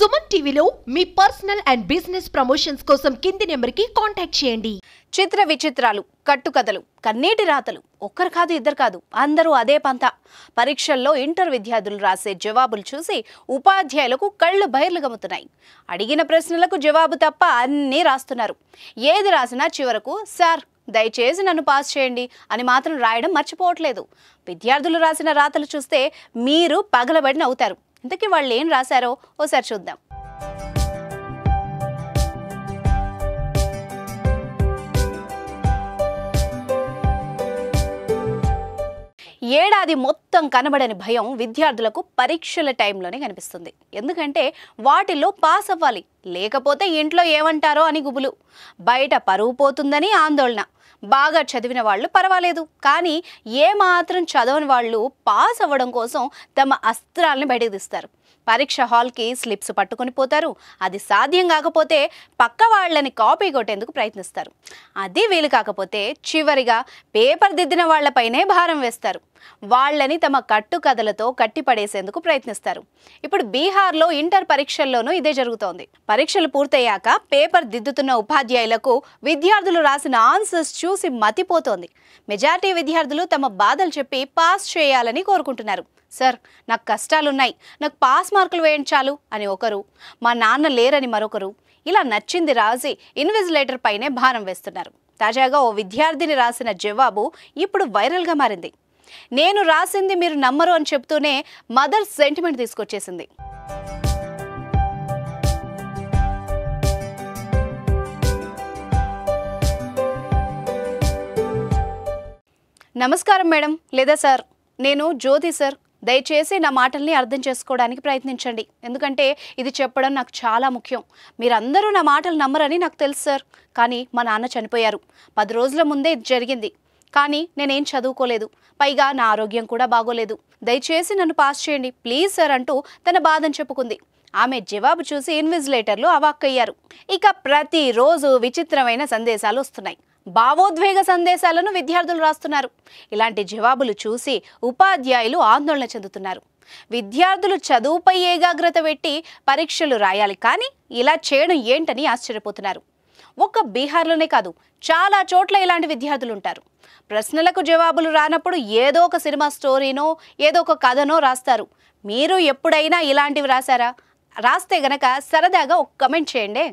సుమన్ టీవీలో మీ personal and business promotions కోసం కింది నెంబర్కి కాంటాక్ట్ చేయండి. చిత్ర విచిత్రాలు కట్టుకథలు కన్నీటి రాతలు ఒక్కరు కాదు ఇద్దరు కాదు అందరూ అదే పంత. పరీక్షల్లో ఇంటర్ విద్యార్థులు రాసే జవాబులు చూసి ఉపాధ్యాయులకు కళ్ళు బయర్లు గమ్ముతున్నాయి అడిగిన ప్రశ్నలకు జవాబు తప్ప అన్నీ రాస్తున్నారు. ఏది రాసినా చివరకు సార్ దయచేసి నన్ను పాస్ చేయండి అని మాత్రం రాయడం మర్చిపోవట్లేదు. విద్యార్థులు రాసిన రాతలు చూస్తే మీరు పగలబడి నవ్వుతారు ఇంతకీ వాళ్ళు ఏం రాశారో ఓసారి చూద్దాం. ఏడాది మొత్తం మొత్తం కనబడని భయం విద్యార్థులకు పరీక్షల టైంలోనే కనిపిస్తుంది. ఎందుకంటే వాటిల్లో పాస్ అవ్వాలి. లేకపోతే ఇంట్లో ఏమంటారో అని గుబులు. బయట పరువు పోతుందని ఆందోళన. బాగా చదివిన వాళ్ళు పర్వాలేదు. కానీ ఏ మాత్రం చదవని వాళ్ళు పాస్ అవ్వడం కోసం తమ అస్త్రాలను బయటకు తీస్తారు. పరీక్ష హాల్కి స్లిప్స్ పట్టుకొని పోతారు. అది సాధ్యం కాకపోతే పక్క వాళ్ళని కాపీ కొట్టేందుకు ప్రయత్నిస్తారు. అది వీలు కాకపోతే చివరిగా పేపర్ దిద్దిన వాళ్ళపైనే భారం వేస్తారు. వాళ్ళని తమ కట్టుకథలతో కట్టిపడేసేందుకు ప్రయత్నిస్తారు. ఇప్పుడు బీహార్లో ఇంటర్ పరీక్షల్లోనూ ఇదే జరుగుతోంది. పరీక్షలు పూర్తయ్యాక పేపర్ దిద్దుతున్న ఉపాధ్యాయులకు విద్యార్థులు రాసిన ఆన్సర్స్ చూసి మతిపోతోంది. మెజార్టీ విద్యార్థులు తమ బాధలు చెప్పి పాస్ చేయాలని కోరుకుంటున్నారు. సార్ నాకు కష్టాలున్నాయి. నాకు పాస్ మార్కులు వేయించాలు అని ఒకరు మా నాన్న లేరని మరొకరు. ఇలా నచ్చింది రాసి ఇన్విజిలేటర్ పైనే భారం వేస్తున్నారు. తాజాగా ఓ విద్యార్థిని రాసిన జవాబు ఇప్పుడు వైరల్గా మారింది. నేను రాసింది మీరు నమ్మరు అని చెప్తూనే మదర్ సెంటిమెంట్ తీసుకొచ్చేసింది. నమస్కారం మేడం లేదా సార్? నేను జ్యోతి సార్. దయచేసి నా మాటల్ని అర్థం చేసుకోవడానికి ప్రయత్నించండి. ఎందుకంటే ఇది చెప్పడం నాకు చాలా ముఖ్యం. మీరందరూ నా మాటలు నమ్మరని నాకు తెలుసు సార్. కానీ మా నాన్న చనిపోయారు. పది రోజుల ముందే ఇది జరిగింది. కానీ నేనేం చదువుకోలేదు. పైగా నా ఆరోగ్యం కూడా బాగోలేదు. దయచేసి నన్ను పాస్ చేయండి. ప్లీజ్ సార్ అంటూ తన బాధను చెప్పుకుంది. ఆమె జవాబు చూసి ఇన్విజిలేటర్లు అవాక్కయ్యారు. ఇక ప్రతిరోజు విచిత్రమైన సందేశాలు వస్తున్నాయి. భావోద్వేగ సందేశాలను విద్యార్థులు రాస్తున్నారు. ఇలాంటి జవాబులు చూసి ఉపాధ్యాయులు ఆందోళన చెందుతున్నారు. విద్యార్థులు చదువుపై ఏకాగ్రత పెట్టి పరీక్షలు రాయాలి కానీ ఇలా చేయడం ఏంటని ఆశ్చర్యపోతున్నారు. ఒక్క బీహార్లోనే కాదు చాలా చోట్ల ఇలాంటి విద్యార్థులు ఉంటారు ప్రశ్నలకు జవాబులు రానప్పుడు ఏదో ఒక సినిమా స్టోరీనో ఏదో ఒక కథనో రాస్తారు. మీరు ఎప్పుడైనా ఇలాంటివి రాశారా రాస్తే గనక సరదాగా ఒక కమెంట్ చేయండి.